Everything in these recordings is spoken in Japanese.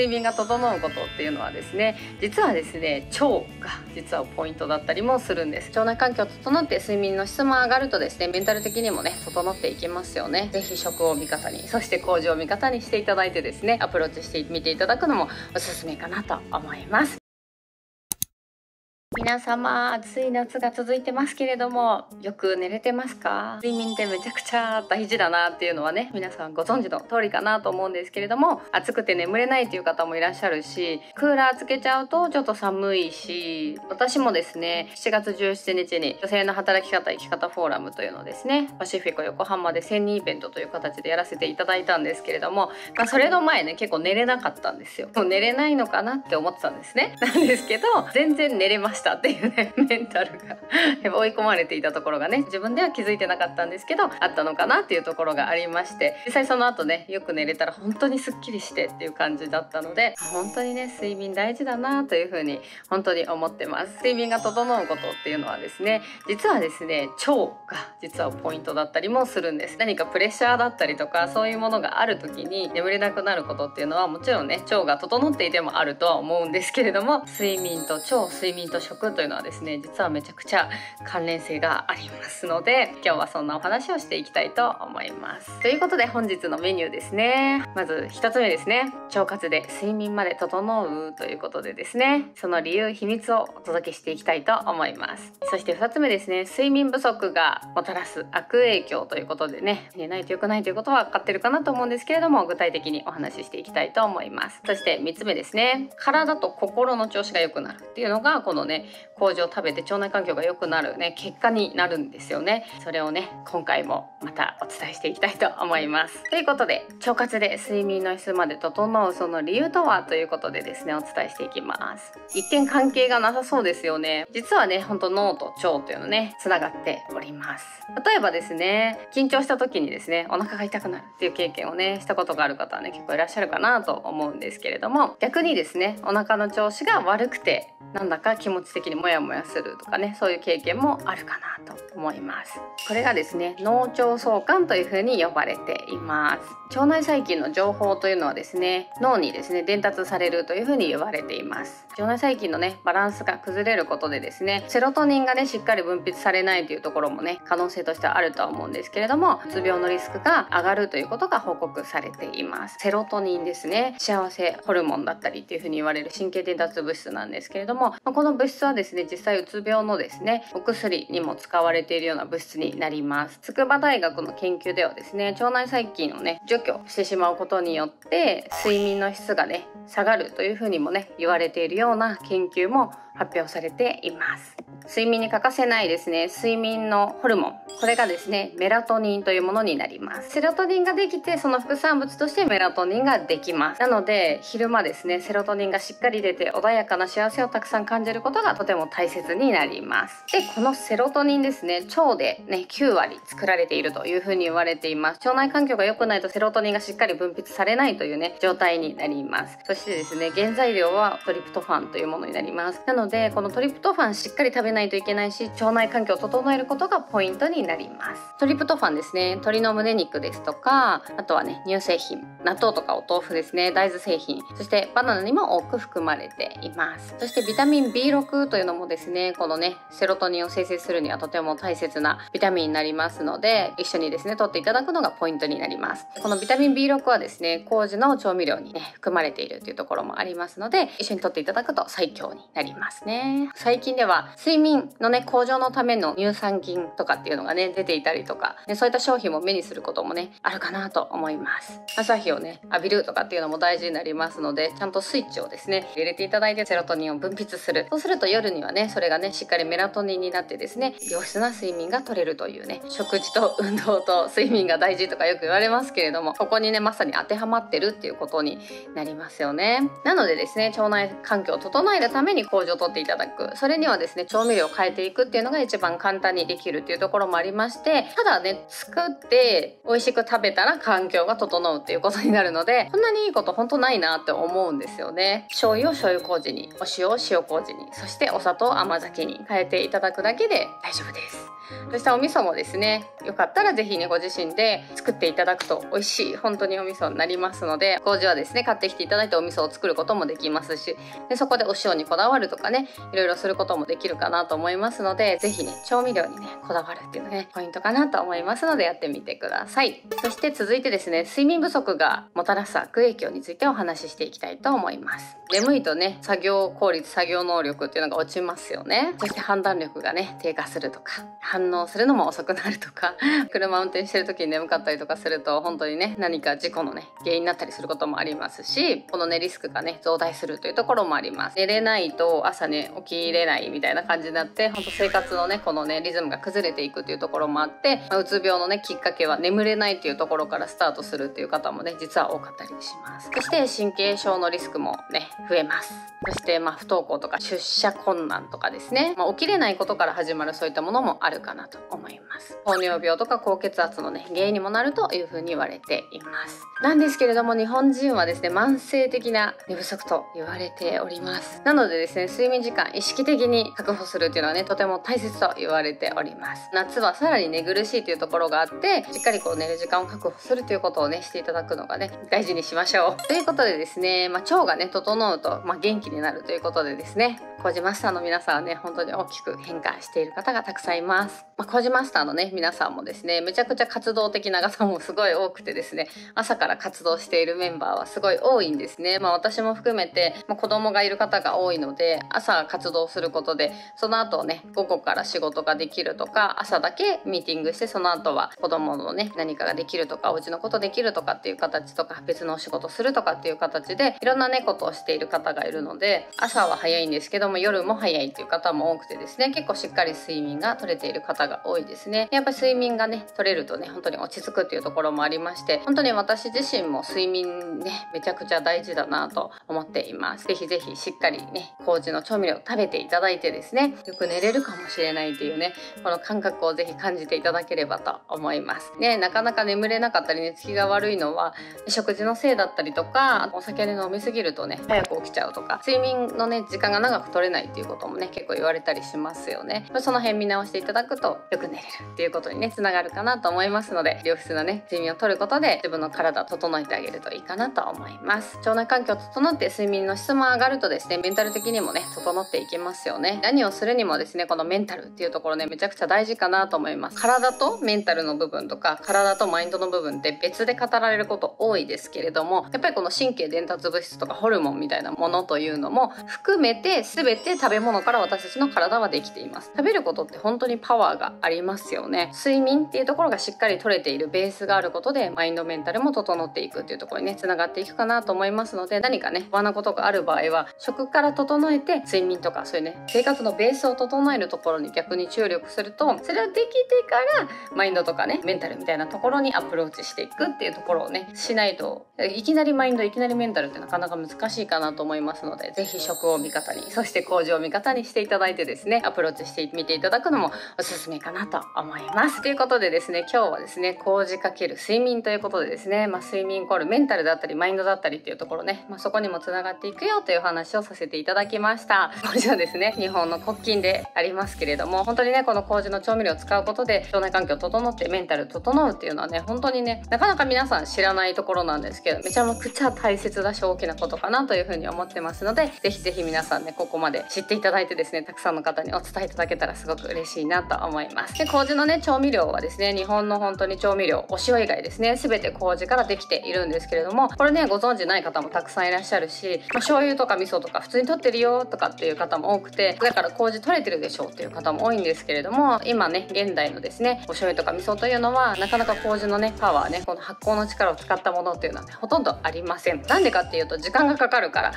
睡眠が整うことっていうのはですね実はですね腸が実はポイントだったりもするんです。腸内環境整って睡眠の質も上がるとですねメンタル的にもね整っていきますよね。是非食を味方にそして麹を味方にしていただいてですねアプローチしてみていただくのもおすすめかなと思います。皆様暑い夏が続いてますけれどもよく寝れてますか？睡眠ってめちゃくちゃ大事だなっていうのはね皆さんご存知の通りかなと思うんですけれども暑くて眠れないっていう方もいらっしゃるしクーラーつけちゃうとちょっと寒いし私もですね7月17日に女性の働き方生き方フォーラムというのをですねパシフィコ横浜で1000人イベントという形でやらせていただいたんですけれども、まあ、それの前ね結構寝れなかったんですよ。もう寝れないのかなって思ってたんですね。なんですけど全然寝れました。したっていうねメンタルが 追い込まれていたところがね自分では気づいてなかったんですけどあったのかなっていうところがありまして実際その後ねよく寝れたら本当にすっきりしてっていう感じだったので本当にね睡眠大事だなというふうに本当に思ってます。睡眠が整うことっていうのはですね実はですね腸が実はポイントだったりもするんです。何かプレッシャーだったりとかそういうものがある時に眠れなくなることっていうのはもちろんね腸が整っていてもあるとは思うんですけれども睡眠と腸睡眠と食というのはですね実はめちゃくちゃ関連性がありますので今日はそんなお話をしていきたいと思います。ということで本日のメニューですね。まず1つ目ですね。腸活で睡眠まで整うということでですね。その理由秘密をお届けしていきたいと思います。そして2つ目ですね。睡眠不足がもたらす悪影響ということでね。寝ないと良くないということは分かってるかなと思うんですけれども具体的にお話ししていきたいと思います。そして3つ目ですね。体と心の調子が良くなるっていうのがこのね麹を食べて腸内環境が良くなるね結果になるんですよね。それをね今回もまたお伝えしていきたいと思います。ということで腸活で睡眠の質まで整うその理由とはということでですねお伝えしていきます。一見関係がなさそうですよね。実はねほんと脳と腸っていうのねつながっております。例えばですね緊張した時にですねお腹が痛くなるっていう経験をねしたことがある方はね結構いらっしゃるかなと思うんですけれども逆にですねお腹の調子が悪くてなんだか気持ち的にモヤモヤするとかねそういう経験もあるかなと思います。これがですね脳腸相関というふうに呼ばれています。腸内細菌の情報というのはですね脳にですね伝達されるというふうに言われています。腸内細菌のねバランスが崩れることでですねセロトニンがねしっかり分泌されないというところもね可能性としてはあるとは思うんですけれどもうつ病のリスクが上がるということが報告されています。セロトニンですね幸せホルモンだったりっていうふうに言われる神経伝達物質なんですけれどもこの物質はですね実際うつ病のですねお薬にも使われているような物質になります。筑波大学の研究ではですね腸内細菌をね除去してしまうことによって睡眠の質がね下がるというふうにもね言われているような研究も発表されています。睡眠に欠かせないですね。睡眠のホルモン。これがですねメラトニンというものになります。セロトニンができてその副産物としてメラトニンができます。なので昼間ですねセロトニンがしっかり出て穏やかな幸せをたくさん感じることがとても大切になります。でこのセロトニンですね腸でね9割作られているというふうに言われています。腸内環境が良くないとセロトニンがしっかり分泌されないというね状態になります。そしてですね原材料はトリプトファンというものになります。なのでこのトリプトファンしっかり食べないないといけないし腸内環境を整えることがポイントになります。トリプトファンですね。鶏の胸肉ですとかあとはね乳製品納豆とかお豆腐ですね。大豆製品そしてバナナにも多く含まれています。そしてビタミン B6 というのもですねこのねセロトニンを生成するにはとても大切なビタミンになりますので一緒にですね取っていただくのがポイントになります。このビタミン B6 はですね麹の調味料にね含まれているというところもありますので一緒に取っていただくと最強になりますね。最近では睡眠のね向上のための乳酸菌とかっていうのがね出ていたりとか、ね、そういった商品も目にすることもねあるかなと思います。朝日をね浴びるとかっていうのも大事になりますのでちゃんとスイッチをですね入れていただいてセロトニンを分泌する。そうすると夜にはねそれがねしっかりメラトニンになってですね良質な睡眠が取れるというね食事と運動と睡眠が大事とかよく言われますけれどもここにねまさに当てはまってるっていうことになりますよね。なのでですね腸内環境を整えるために麹を取っていただく。それにはですね調味料を変えていくっていうのが一番簡単にできるっていうところもありましてただね作って美味しく食べたら環境が整うっていうことになるのでこんなにいいこと本当ないなって思うんですよね。醤油を醤油麹にお塩を塩麹にそしてお砂糖を甘酒に変えていただくだけで大丈夫です。そしてお味噌もですねよかったら是非ねご自身で作っていただくと美味しい本当にお味噌になりますので麹はですね買ってきていただいてお味噌を作ることもできますしでそこでお塩にこだわるとかねいろいろすることもできるかなと思いますので是非ね調味料にねこだわるっていうのがねポイントかなと思いますのでやってみてください。そして続いてですね睡眠不足がもたらす悪影響についてお話ししていきたいと思います。眠いとね作業効率作業能力っていうのが落ちますよね。そして判断力がね低下するとか反応するのも遅くなるとか 車運転してる時に眠かったりとかすると本当にね何か事故のね原因になったりすることもありますしこのねリスクがね増大するというところもあります。寝れないと朝ね起きれないみたいな感じになって本当生活のねこのねリズムが崩れていくというところもあって、まあ、うつ病のねきっかけは眠れないっていうところからスタートするっていう方もね実は多かったりします。そして神経症のリスクもね増えます。そしてまあ不登校とか出社困難とかですね、まあ、起きれないことから始まるそういったものもあるかなと思います。糖尿病とか高血圧のね原因にもなるというふうに言われています。なんですけれども日本人はですね慢性的な寝不足と言われております。なのでですね睡眠時間意識的に確保するっていうのはねとても大切と言われております。夏はさらに寝苦しいというところがあってしっかりこう寝る時間を確保するということをねしていただくのがね大事にしましょう。ということでですね、まあ、腸がね整うと、まあ、元気になるということでですねコージマスターの皆さんはね本当に大きく変化している方がたくさんいます、まあ、コージマスターのね皆さんもですねめちゃくちゃ活動的な方もすごい多くてですね朝から活動しているメンバーはすごい多いんですね。まあ私も含めて、まあ、子供がいる方が多いので朝活動することでその後ね午後から仕事ができるとか朝だけミーティングしてその後は子供のね何かができるとかお家のことできるとかっていう形とか別のお仕事するとかっていう形でいろんなねことをしている方がいるので朝は早いんですけども夜も早いっていう方も多くてですね結構しっかり睡眠が取れている方が多いですね。やっぱり睡眠がね取れるとね本当に落ち着くっていうところもありまして本当に私自身も睡眠ねめちゃくちゃ大事だなと思っています。ぜひぜひしっかりね麹の調味料を食べていただいてですねよく寝れるかもしれないっていうねこの感覚をぜひ感じていただければと思います。ねなかなか眠れなかったり寝つきが悪いのは食事のせいだったりとかお酒で飲みすぎるとね早く起きちゃうとか睡眠のね時間が長く取れないっていうこともね結構言われたりしますよね。その辺見直していただくとよく寝れるっていうことにねつながるかなと思いますので良質なね睡眠をとることで自分の体を整えてあげるといいかなと思います。腸内環境整って睡眠の質も上がるとですねメンタル的にもね整っていきますよね。何をするにもですねこのメンタルっていうところねめちゃくちゃ大事かなと思います。体とメンタルの部分とか体とマインドの部分って別で語られること多いですけれどもやっぱりこの神経伝達物質とかホルモンみたいなものというのも含めて全て食べ物から私たちの体はできています。食べることって本当にパワーがありますよね。睡眠っていうところがしっかり取れているベースがあることでマインドメンタルも整っていくっていうところにねつながっていくかなと思いますので何かね不安なことがある場合は食から整えて睡眠とかそういうね生活のベースを整えるところに逆に注力するとそれをできてからマインドとかねメンタルみたいなところにアプローチしていくっていうところをねしないといきなりマインドいきなりメンタルってなかなか難しいかななと思いますので是非食を味方にそして工場を味方にしていただいてですねアプローチしてみていただくのもおすすめかなと思います。ということでですね今日はですね麹かける睡眠ということでですね、まあ、睡眠イコールメンタルだったりマインドだったりっていうところね、まあ、そこにもつながっていくよという話をさせていただきました。麹はですね日本の国金でありますけれども本当にねこの麹の調味料を使うことで腸内環境を整ってメンタル整うっていうのはね本当にねなかなか皆さん知らないところなんですけどめちゃくちゃ大切だし大きなことかなというふうふうに思ってますのでぜひぜひ皆さんねここまで知っていただいてですねたくさんの方にお伝えいただけたらすごく嬉しいなと思います。で麹のね調味料はですね日本の本当に調味料お塩以外ですね全て麹からできているんですけれどもこれねご存知ない方もたくさんいらっしゃるし、まあ、醤油とか味噌とか普通に取ってるよとかっていう方も多くてだから麹取れてるでしょうっていう方も多いんですけれども今ね現代のですねお醤油とか味噌というのはなかなか麹のねパワーねこの発酵の力を使ったものっていうのはねほとんどありません。なんでかっていうと時間がかかるから。から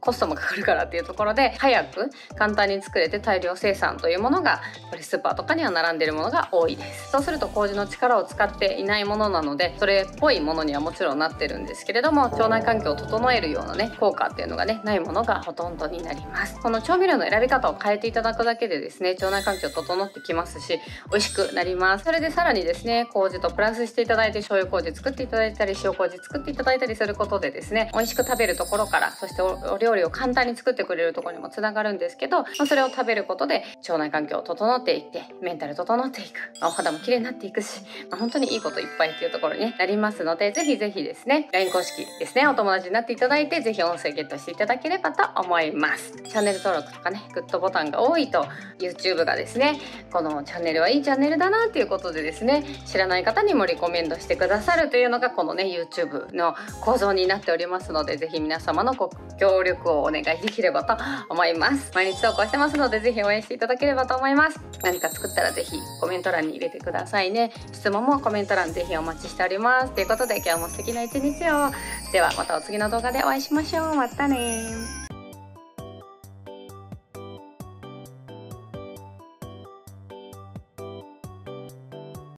コストもかかるからっていうところで早く簡単に作れて大量生産というものがこれスーパーとかには並んでるものが多いです。そうすると麹の力を使っていないものなのでそれっぽいものにはもちろんなってるんですけれども腸内環境を整えるようなね効果っていうのがねないものがほとんどになります。この調味料の選び方を変えていただくだけでですね腸内環境整ってきますし美味しくなります。それでさらにですね麹とプラスしていただいて醤油麹作っていただいたり塩麹作っていただいたりすることでですね美味しく食べるところからそしてお料理を簡単に作ってくれるとこにもつながるんですけど、まあ、それを食べることで腸内環境を整っていってメンタル整っていく、まあ、お肌も綺麗になっていくし、まあ、本当にいいこといっぱいっていうところに、なりますのでぜひぜひですね LINE 公式ですねお友達になっていただいてぜひ音声ゲットしていただければと思います。チャンネル登録とかねグッドボタンが多いと YouTube がですねこのチャンネルはいいチャンネルだなっていうことでですね知らない方にもリコメンドしてくださるというのがこのね YouTube の構造になっておりますのでぜひ皆様のご協力をお願いできればと思います。毎日投稿してますのでぜひ応援していただければと思います。何か作ったらぜひコメント欄に入れてくださいね。質問もコメント欄ぜひお待ちしております。ということで今日も素敵な一日を。ではまたお次の動画でお会いしましょう。またね